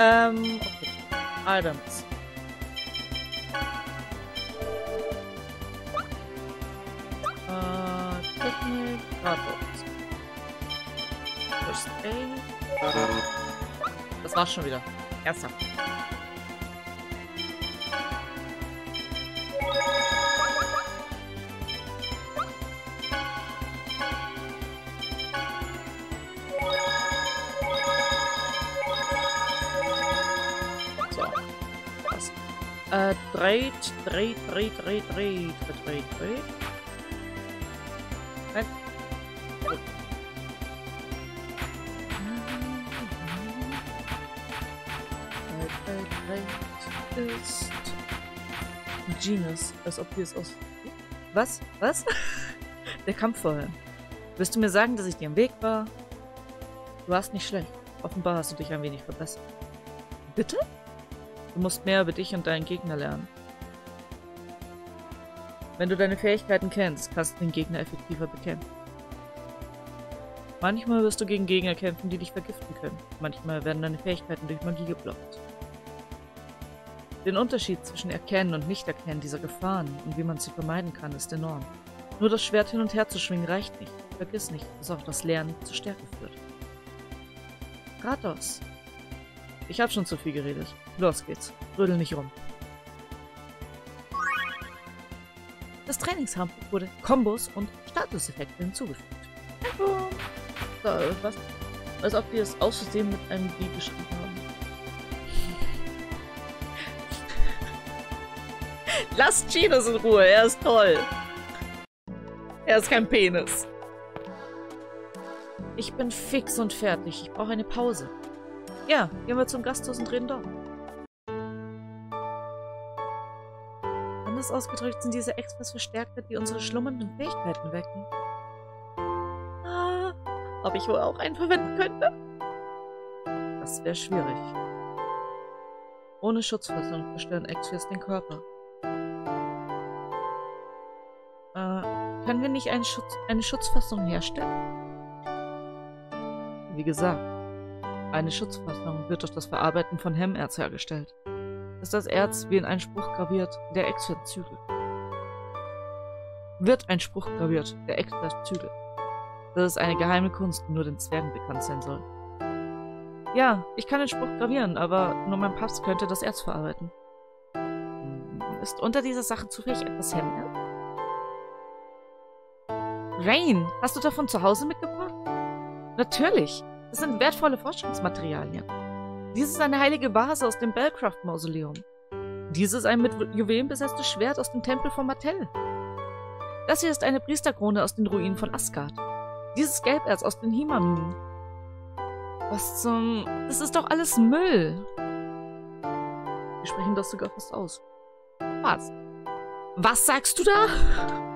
Ähm, okay. Items. Äh, Technik, Gratis. First Aid. Das war's schon wieder. Ernsthaft. Äh, dreht, dreht, dreht, dreht, dreht, dreht, dreht. Nein. Dreht, dreht, dreht ist Genius, als ob wir es aus... Was? Was? Der Kampf vorher. Willst du mir sagen, dass ich dir im Weg war? Du warst nicht schlecht. Offenbar hast du dich ein wenig verbessert. Bitte? Du musst mehr über dich und deinen Gegner lernen. Wenn du deine Fähigkeiten kennst, kannst du den Gegner effektiver bekämpfen. Manchmal wirst du gegen Gegner kämpfen, die dich vergiften können. Manchmal werden deine Fähigkeiten durch Magie geblockt. Den Unterschied zwischen Erkennen und Nicht-Erkennen dieser Gefahren und wie man sie vermeiden kann, ist enorm. Nur das Schwert hin und her zu schwingen reicht nicht. Vergiss nicht, dass auch das Lernen zur Stärke führt. Kratos. Ich hab schon zu viel geredet. Los geht's. Rödel nicht rum. Das Trainingshandbuch wurde Kombos und Statuseffekte hinzugefügt. Boom. So, was? Als ob wir es aus Versehen mit einem B geschrieben haben. Lass Chinos in Ruhe, er ist toll. Er ist kein Penis. Ich bin fix und fertig. Ich brauche eine Pause. Ja, gehen wir zum Gasthaus und reden dort. Anders ausgedrückt sind diese Extras Verstärkter, die unsere schlummernden Fähigkeiten wecken. Ah, ob ich wohl auch einen verwenden könnte? Das wäre schwierig. Ohne Schutzfassung zerstören Extras den Körper. Äh, können wir nicht einen Schutz, eine Schutzfassung herstellen? Wie gesagt, eine Schutzfassung wird durch das Verarbeiten von Hemmerz hergestellt. Ist das Erz wie in einen Spruch graviert, der Exfert zügelt. Wird ein Spruch graviert, der Exfert zügelt. Das ist eine geheime Kunst, die nur den Zwergen bekannt sein soll. Ja, ich kann den Spruch gravieren, aber nur mein Papst könnte das Erz verarbeiten. Hm, Ist unter dieser Sache zufällig etwas Hemmerz? Rain, hast du davon zu Hause mitgebracht? Natürlich. Das sind wertvolle Forschungsmaterialien. Dies ist eine heilige Vase aus dem Bellcraft-Mausoleum. Dies ist ein mit Juwelen besetztes Schwert aus dem Tempel von Mattel. Das hier ist eine Priesterkrone aus den Ruinen von Asgard. Dieses Gelberz aus den Himaminen. Was zum... Das ist doch alles Müll. Wir sprechen das sogar fast aus. Was? Was sagst du da?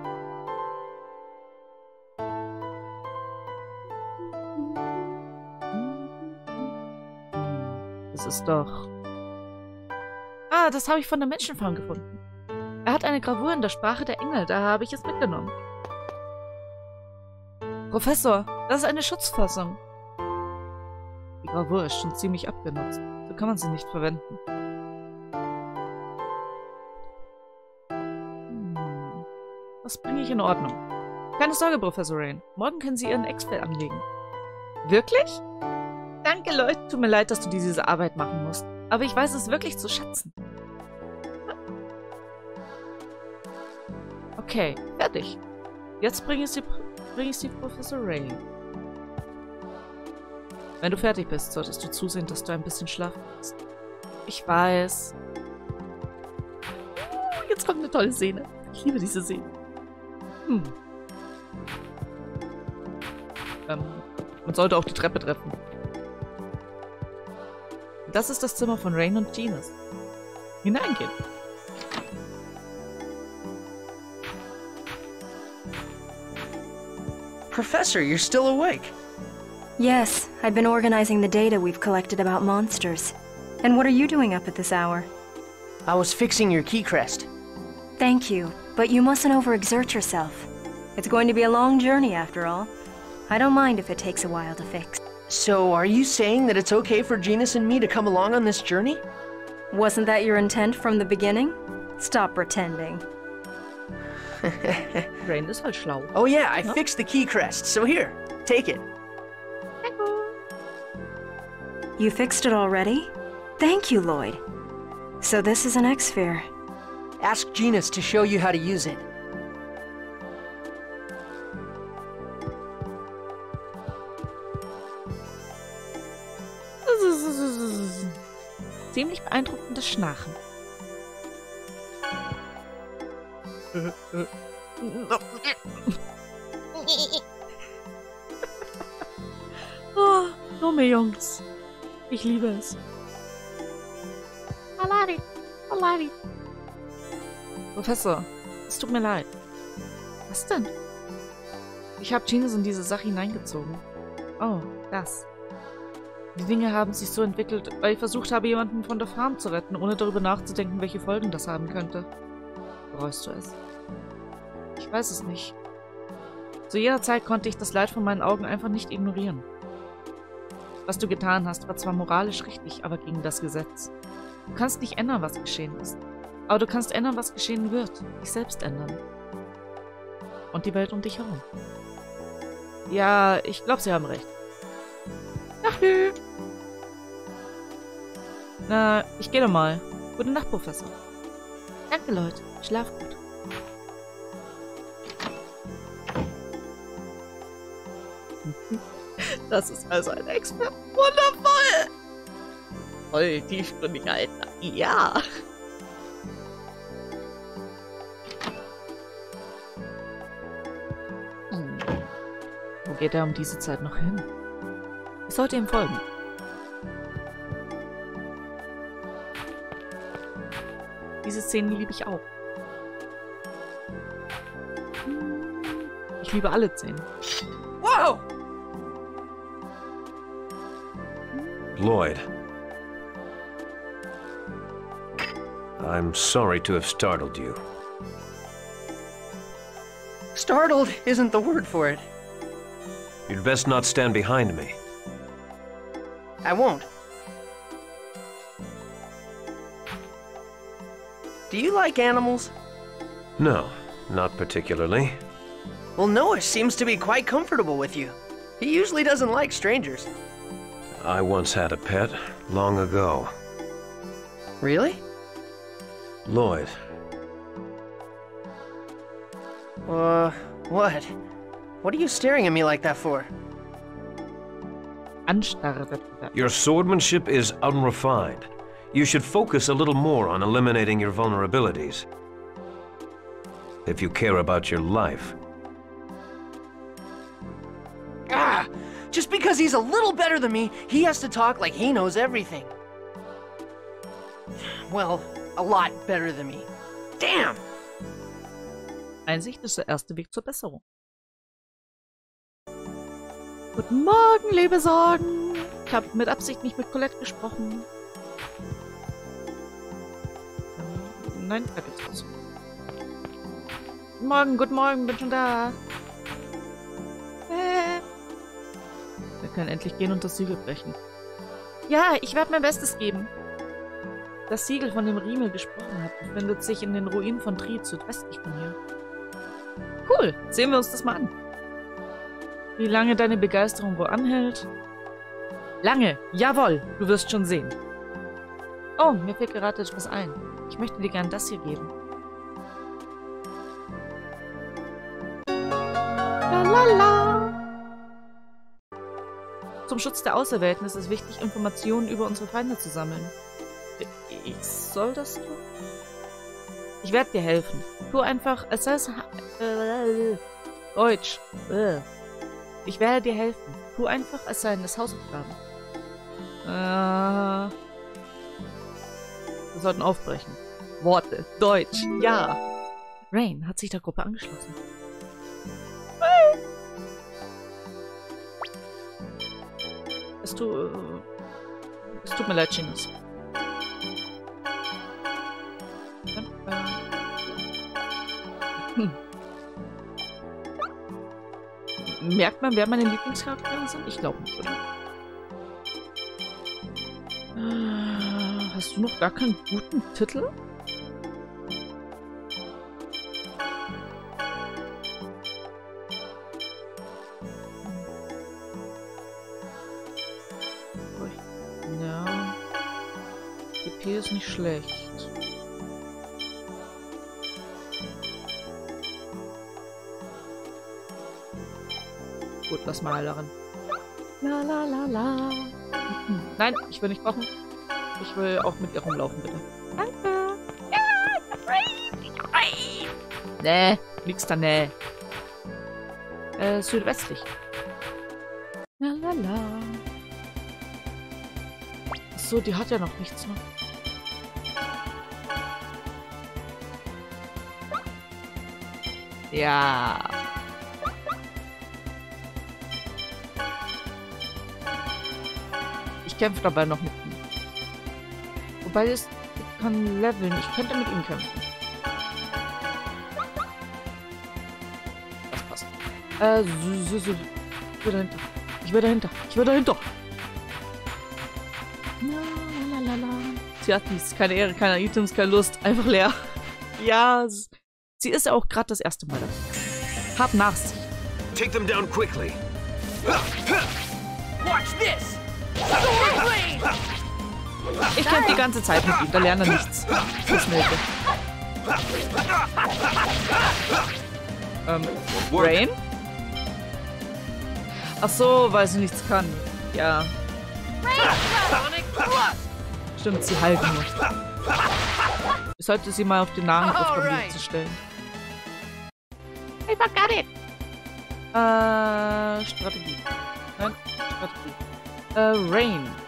Ist doch... Ah, das habe ich von der Menschenfarm gefunden. Er hat eine Gravur in der Sprache der Engel, daher habe ich es mitgenommen. Professor, das ist eine Schutzfassung. Die Gravur ist schon ziemlich abgenutzt. So kann man sie nicht verwenden. Hm. Das bringe ich in Ordnung. Keine Sorge, Professor Rain. Morgen können Sie Ihren Expel anlegen. Wirklich? Danke, Leute. Tut mir leid, dass du diese Arbeit machen musst. Aber ich weiß es wirklich zu schätzen. Okay, fertig. Jetzt bringe ich sie, bring ich sie Professor Rain. Wenn du fertig bist, solltest du zusehen, dass du ein bisschen schlafen kannst. Ich weiß. Oh, Jetzt kommt eine tolle Szene. Ich liebe diese Szene. Hm. Ähm, man sollte auch die Treppe treffen. Das ist das Zimmer von Rain und Genus. Hineingehen. Professor, you're still awake. Yes, I've been organizing the data we've collected about monsters. And what are you doing up at this hour? I was fixing your key crest. Thank you, but you mustn't overexert yourself. It's going to be a long journey after all. I don't mind if it takes a while to fix. So, are you saying that it's okay for Genus and me to come along on this journey? Wasn't that your intent from the beginning? Stop pretending. Rain ist halt schlau. Oh yeah, I No? fixed the key crest, so here, take it. You fixed it already? Thank you, Lloyd. So this is an X-Sphere. Ask Genus to show you how to use it. Ziemlich beeindruckendes Schnarchen. Oh, dumme Jungs. Ich liebe es. Alari, Alari. Professor, es tut mir leid. Was denn? Ich habe Genius in diese Sache hineingezogen. Oh, das. Die Dinge haben sich so entwickelt, weil ich versucht habe, jemanden von der Farm zu retten, ohne darüber nachzudenken, welche Folgen das haben könnte. Bereust du es? Ich weiß es nicht. Zu jeder Zeit konnte ich das Leid von meinen Augen einfach nicht ignorieren. Was du getan hast, war zwar moralisch richtig, aber gegen das Gesetz. Du kannst nicht ändern, was geschehen ist. Aber du kannst ändern, was geschehen wird. Dich selbst ändern. Und die Welt um dich herum. Ja, ich glaube, sie haben recht. Ach nö. Na, ich gehe doch mal. Gute Nacht, Professor. Danke, Leute. Schlaf gut. Das ist also ein Expert. Wundervoll! Voll tiefgründig, Alter. Ja. Hm. Wo geht er um diese Zeit noch hin? Ich sollte ihm folgen. Diese Szene liebe ich auch. Ich liebe alle Szenen. Whoa! Lloyd. I'm sorry to have startled you. Startled isn't the word for it. You'd best not stand behind me. I won't. Do you like animals? No, not particularly. Well, Noah seems to be quite comfortable with you. He usually doesn't like strangers. I once had a pet, long ago. Really? Lloyd, Uh, what? What are you staring at me like that for? Anstarrwettbewerb. your swordsmanship is unrefined. You should focus a little more on eliminating your vulnerabilities. If you care about your life. Ah! Just because he's a little better than me, he has to talk like he knows everything. Well, a lot better than me. Damn! Einsicht ist der erste Weg zur Besserung. Guten Morgen, liebe Sorgen. Ich habe mit Absicht nicht mit Colette gesprochen. Nein, da geht's raus. Guten Morgen, guten Morgen, bin schon da. Äh. Wir können endlich gehen und das Siegel brechen. Ja, ich werde mein Bestes geben. Das Siegel, von dem Riemel gesprochen hat, befindet sich in den Ruinen von Tried, südwestlich von hier. Cool, sehen wir uns das mal an. Wie lange deine Begeisterung wohl anhält? Lange, jawohl, du wirst schon sehen. Oh, mir fällt gerade etwas ein. Ich möchte dir gern das hier geben. Lalala. Zum Schutz der Auserwählten ist es wichtig, Informationen über unsere Feinde zu sammeln. Ich soll das tun? Ich werde dir helfen. Tu einfach, es heißt, äh, Deutsch. Äh. Ich werde dir helfen. Tu einfach, es seien es Hausaufgaben. Äh. Wir sollten aufbrechen. Worte. Deutsch. Ja. Rain hat sich der Gruppe angeschlossen. Hey. Es, tu, äh, es tut mir leid, Chinos. Hm. merkt man, wer meine Lieblingscharaktere sind? Ich glaube nicht, oder? Ah, hast du noch gar keinen guten Titel? Ja. Die P ist nicht schlecht. Gut, lass mal darin. La la la la. Hm. Nein, ich will nicht kochen. Ich will auch mit ihr rumlaufen, bitte. Danke. Ja, ich Nee, nix da, nee. Äh, südwestlich. La la la. So, die hat ja noch nichts, ne? Ja. Kämpfe dabei noch mit ihm. Wobei es kann leveln. Ich könnte mit ihm kämpfen. Das passt. Äh, so, so, so. Ich will dahinter. Ich will dahinter. Ich will dahinter. La, la, la. Sie hat nichts. Keine Ehre, keine Items, keine Lust. Einfach leer. Ja, sie ist ja auch gerade das erste Mal da. Hab Nachsicht. Take them down quickly. Watch this! Ich kämpfe die ganze Zeit mit ihm, da lernt er nichts. Das Hilfe. Ähm, Rain? Ach so, weil sie nichts kann. Ja, stimmt, sie halten nur. Ich sollte sie mal auf den Nahangriff probieren Alright. zu stellen. I forgot it! Äh, Strategie. Nein, Strategie. Äh, Rain.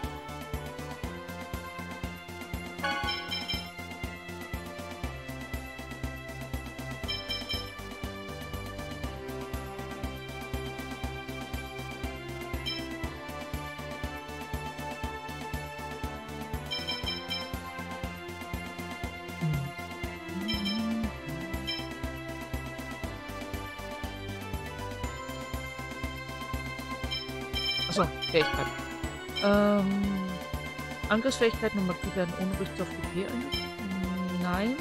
Fähigkeit. Ähm, Angriffsfähigkeiten und Magie werden ohne Rücksicht auf GP eingesetzt? Nein.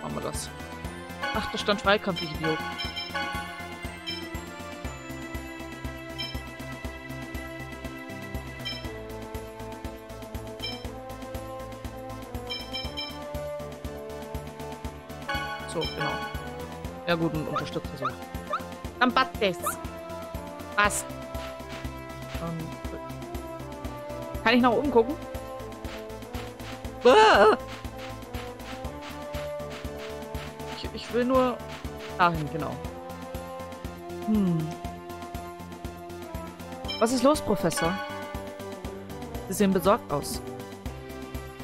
Machen wir das. Ach, da stand Freikampf, ich Idiot. So, genau. Ja gut, ein Unterstützer so. Dann passt das. Passt. Ähm, kann ich nach oben gucken? Ah! Ich, ich will nur dahin, genau. Hm. Was ist los, Professor? Sie sehen besorgt aus.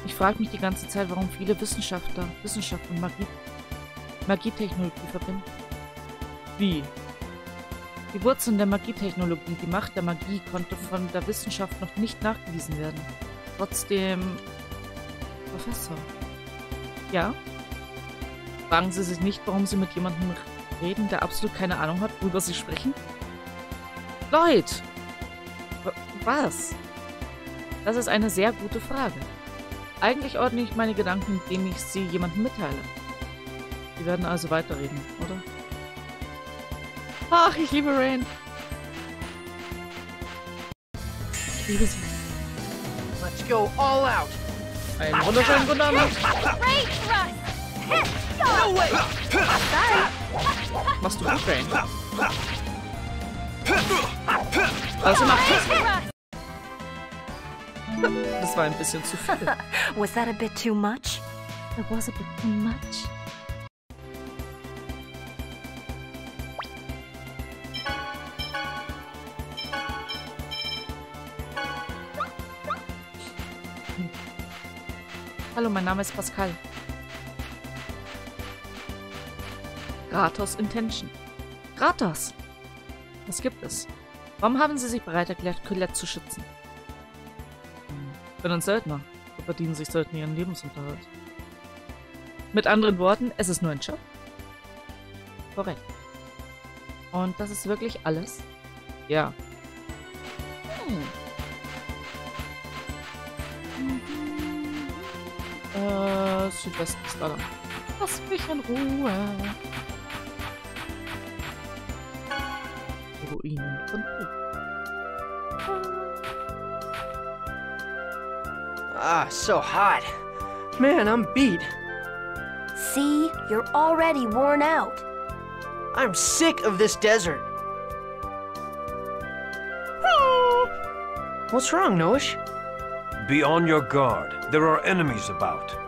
Ich frage mich die ganze Zeit, warum viele Wissenschaftler Wissenschaft und Magie Magietechnologie verbinden. Wie? Die Wurzeln der Magietechnologie, die Macht der Magie konnte von der Wissenschaft noch nicht nachgewiesen werden. Trotzdem... Professor. Ja? Fragen Sie sich nicht, warum Sie mit jemandem reden, der absolut keine Ahnung hat, worüber Sie sprechen? Lloyd! W- Was? Das ist eine sehr gute Frage. Eigentlich ordne ich meine Gedanken, indem ich sie jemandem mitteile. Wir werden also weiterreden, oder? Ach, ich liebe Rain. Ich liebe sie. Let's go all out! Einen wunderschönen guten Abend. No way! Machst du gut, Rain? Also es. Thrust! Das war ein bisschen zu viel. Was that a bit too much? That was a bit too much. Hallo, mein Name ist Pascal. Gratos Intention. Gratos! Was gibt es? Warum haben Sie sich bereit erklärt, Colette zu schützen? Ich bin ein Söldner. So verdienen sich Söldner ihren Lebensunterhalt. Mit anderen Worten, es ist nur ein Shop. Korrekt. Und das ist wirklich alles? Ja. Hm. Südwesten ist da. Lass mich in Ruhe. Ruinen von Krieg. Ah, so hot. Man, I'm beat. See, you're already worn out. I'm sick of this desert. What's wrong, Noish? Be on your guard. There are enemies about.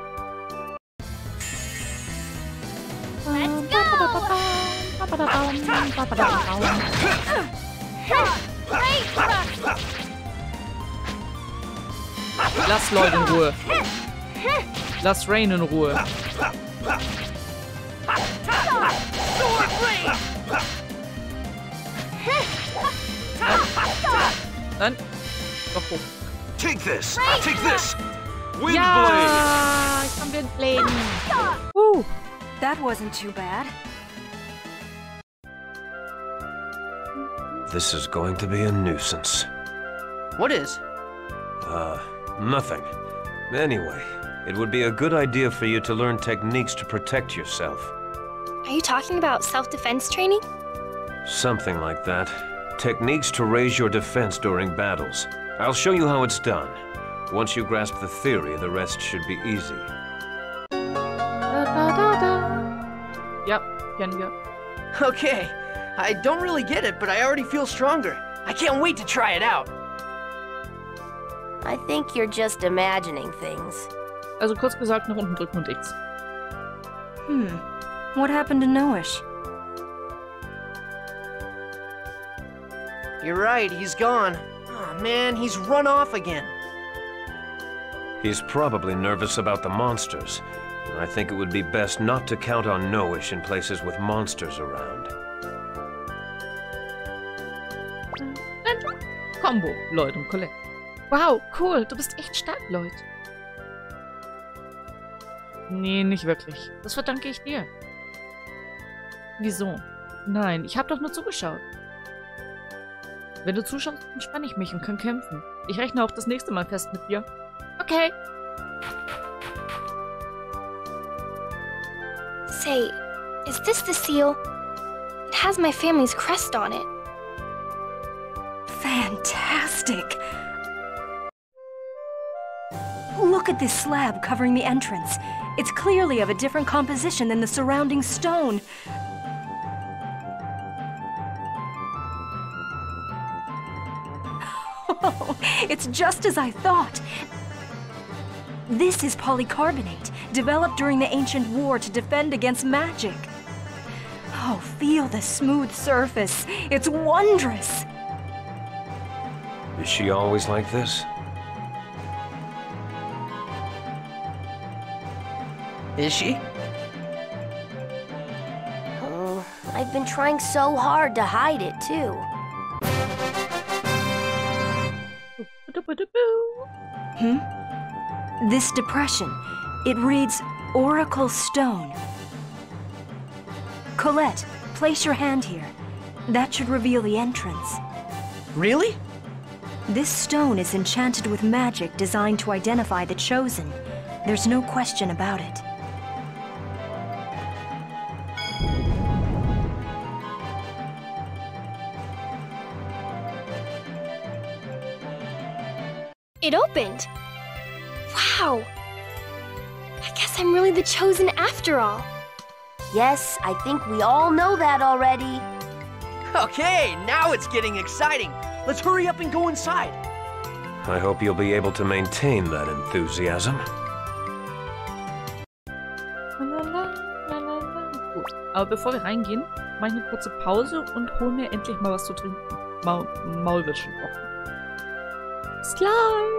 Lass Lloyd in Ruhe. Lass Rain in Ruhe. Nein. Doch hoch. Take this! Take this! Windblade! Ja, ich kann Windbläden. Uh. That wasn't too bad. This is going to be a nuisance. What is? Uh, nothing. Anyway, it would be a good idea for you to learn techniques to protect yourself. Are you talking about self-defense training? Something like that. Techniques to raise your defense during battles. I'll show you how it's done. Once you grasp the theory, the rest should be easy. Da, da, da, da. Ja, kennen wir. Okay. I don't really get it, but I already feel stronger. I can't wait to try it out. I think you're just imagining things. Also kurz gesagt, nach unten drücken und X. Hmm. What happened to Noish? You're right, he's gone. Oh man, he's run off again. He's probably nervous about the monsters. I think it would be best not to count on Noish in places with monsters around. Combo, Lloyd und Colette. Wow, cool. Du bist echt stark, Lloyd. Nee, nicht wirklich. Das verdanke ich dir. Wieso? Nein, ich habe doch nur zugeschaut. Wenn du zuschaust, entspanne ich mich und kann kämpfen. Ich rechne auch das nächste Mal fest mit dir. Okay. Say, is this the seal? It has my family's crest on it. Fantastic! Look at this slab covering the entrance. It's clearly of a different composition than the surrounding stone. Oh, it's just as I thought. This is polycarbonate, developed during the ancient war to defend against magic. Oh, feel the smooth surface. It's wondrous. Is she always like this? Is she? Oh, I've been trying so hard to hide it, too. Hmm? This depression, it reads Oracle Stone. Colette, place your hand here. That should reveal the entrance. Really? This stone is enchanted with magic designed to identify the Chosen. There's no question about it. It opened! Wow! I guess I'm really the chosen after all. Yes, I think we all know that already. Okay, now it's getting exciting. Let's hurry up and go inside. I hope you'll be able to maintain that enthusiasm. Gut. Aber bevor wir reingehen, mache ich eine kurze Pause und hol mir endlich mal was zu trinken. Maul Maulwürstchen kochen. Bis gleich!